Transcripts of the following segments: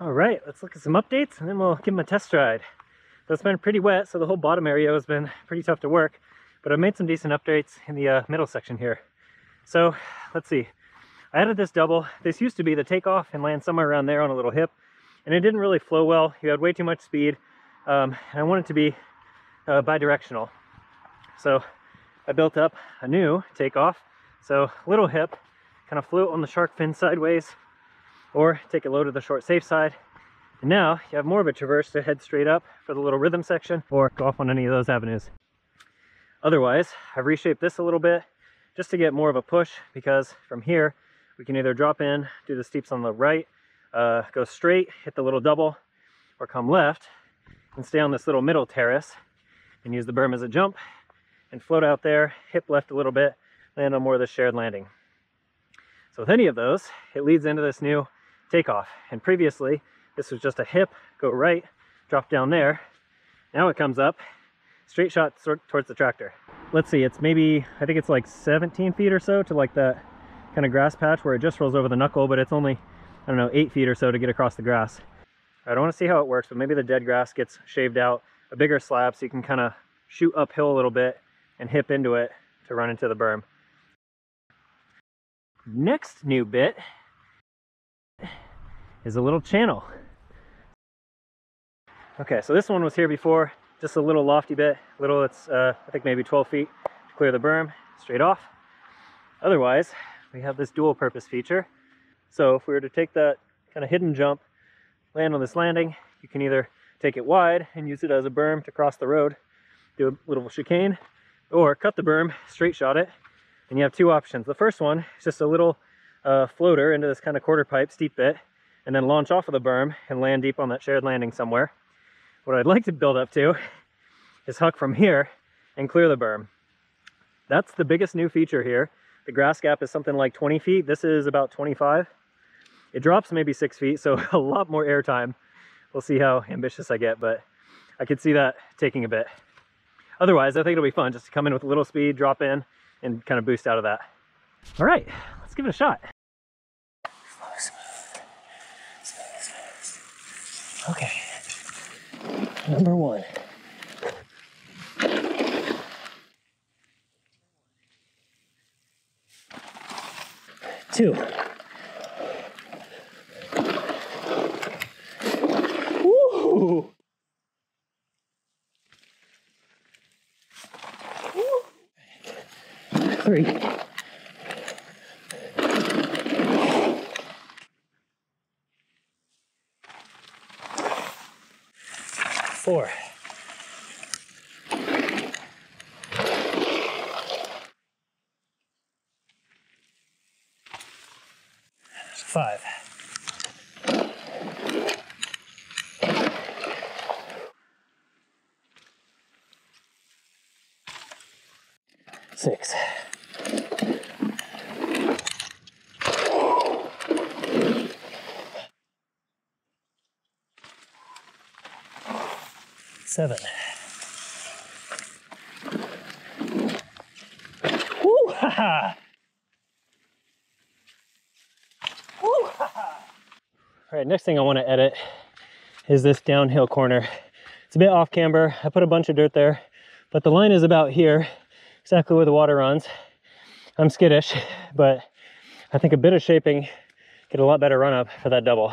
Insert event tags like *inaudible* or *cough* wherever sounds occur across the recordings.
All right, let's look at some updates and then we'll give them a test ride. So it's been pretty wet, so the whole bottom area has been pretty tough to work, but I've made some decent updates in the uh, middle section here. So let's see. I added this double. This used to be the takeoff and land somewhere around there on a little hip, and it didn't really flow well. You had way too much speed, um, and I wanted to be uh, bidirectional. So I built up a new takeoff. So little hip, kind of float on the shark fin sideways, or take it low to the short safe side. And now you have more of a traverse to head straight up for the little rhythm section or go off on any of those avenues. Otherwise, I've reshaped this a little bit just to get more of a push because from here we can either drop in, do the steeps on the right, uh, go straight, hit the little double, or come left and stay on this little middle terrace and use the berm as a jump and float out there, hip left a little bit, land on more of the shared landing. So with any of those, it leads into this new takeoff. And previously, this was just a hip, go right, drop down there. Now it comes up, straight shot towards the tractor. Let's see, it's maybe, I think it's like 17 feet or so to like that kind of grass patch where it just rolls over the knuckle, but it's only, I don't know, eight feet or so to get across the grass. I don't want to see how it works, but maybe the dead grass gets shaved out, a bigger slab so you can kind of shoot uphill a little bit and hip into it to run into the berm. Next new bit is a little channel. Okay, so this one was here before, just a little lofty bit, little, it's uh, I think maybe 12 feet to clear the berm, straight off. Otherwise, we have this dual purpose feature. So if we were to take that kind of hidden jump, land on this landing, you can either take it wide and use it as a berm to cross the road, do a little chicane, or cut the berm, straight shot it, and you have two options. The first one is just a little uh, floater into this kind of quarter pipe steep bit, and then launch off of the berm and land deep on that shared landing somewhere. What I'd like to build up to is huck from here and clear the berm. That's the biggest new feature here. The grass gap is something like 20 feet. This is about 25. It drops maybe six feet, so *laughs* a lot more air time. We'll see how ambitious I get, but I could see that taking a bit. Otherwise, I think it'll be fun just to come in with a little speed, drop in, and kind of boost out of that. All right, let's give it a shot. Okay, number one. Two. Woo! Four. Five. Six. Seven. Woo ha ha! Woo! All right, next thing I want to edit is this downhill corner. It's a bit off camber. I put a bunch of dirt there, but the line is about here, exactly where the water runs. I'm skittish, but I think a bit of shaping get a lot better run up for that double.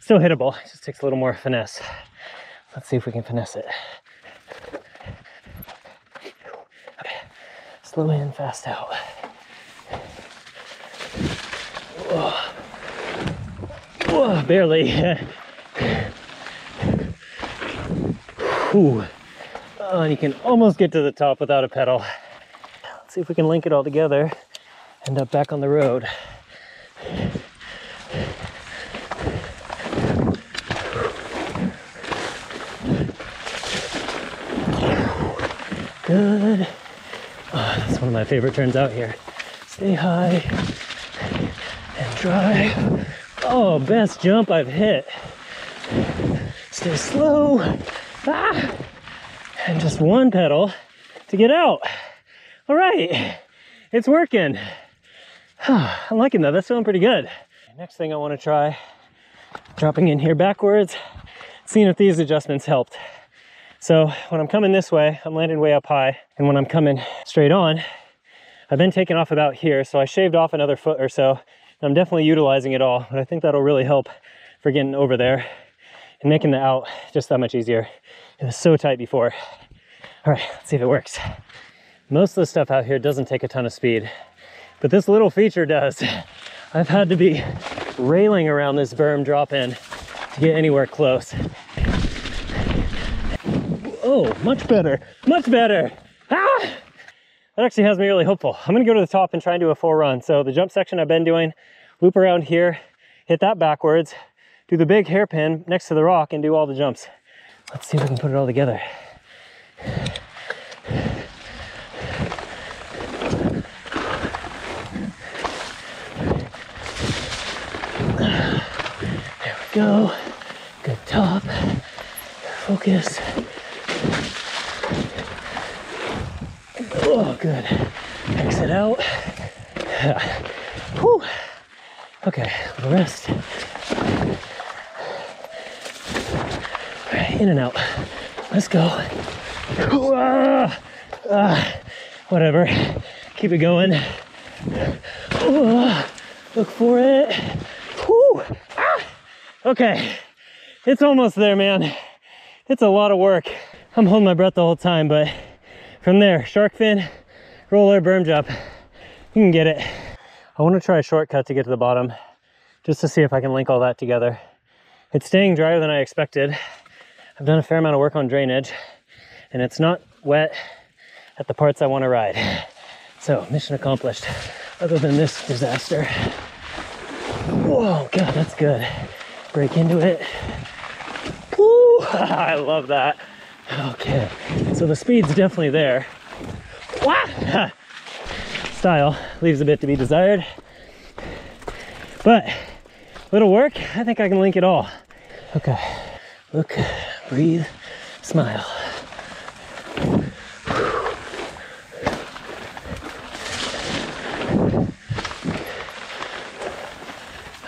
Still hittable, it just takes a little more finesse. Let's see if we can finesse it. Slow in, fast out. Whoa. Whoa, barely. Oh, and you can almost get to the top without a pedal. Let's see if we can link it all together. End up back on the road. Good. Oh, that's one of my favorite turns out here. Stay high and drive. Oh, best jump I've hit. Stay slow. Ah, and just one pedal to get out. All right, it's working. I'm liking that, that's feeling pretty good. Next thing I wanna try dropping in here backwards, seeing if these adjustments helped. So when I'm coming this way, I'm landing way up high. And when I'm coming straight on, I've been taking off about here. So I shaved off another foot or so. I'm definitely utilizing it all, but I think that'll really help for getting over there and making the out just that much easier. It was so tight before. All right, let's see if it works. Most of the stuff out here doesn't take a ton of speed, but this little feature does. I've had to be railing around this berm drop in to get anywhere close. Oh, much better, much better. Ah! That actually has me really hopeful. I'm gonna go to the top and try and do a full run. So the jump section I've been doing, loop around here, hit that backwards, do the big hairpin next to the rock and do all the jumps. Let's see if I can put it all together. There we go. Good top. Focus. Oh, good. Exit out. Whew. Okay, little rest. In and out. Let's go. Ah, ah, whatever. Keep it going. Oh, look for it. Whew. Ah. Okay, it's almost there, man. It's a lot of work. I'm holding my breath the whole time, but from there, shark fin, roller, berm jump, you can get it. I want to try a shortcut to get to the bottom, just to see if I can link all that together. It's staying drier than I expected. I've done a fair amount of work on drainage, and it's not wet at the parts I want to ride. So, mission accomplished, other than this disaster. Whoa, God, that's good. Break into it. Woo, *laughs* I love that. Okay, so the speed's definitely there. Wah! Style leaves a bit to be desired. But little work, I think I can link it all. Okay, look, breathe, smile.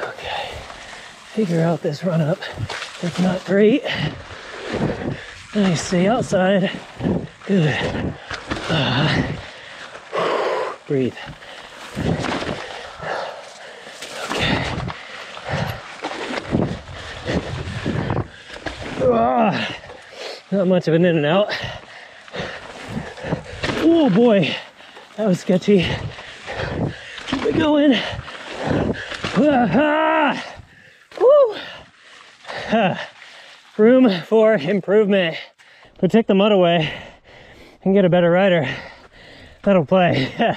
Okay, figure out this run up. It's not great. Nice, stay outside. Good. Uh, breathe. Okay. Ah, not much of an in and out. Oh boy, that was sketchy. Keep it going. Ah, woo. Ah room for improvement. But take the mud away and get a better rider. That'll play. *laughs*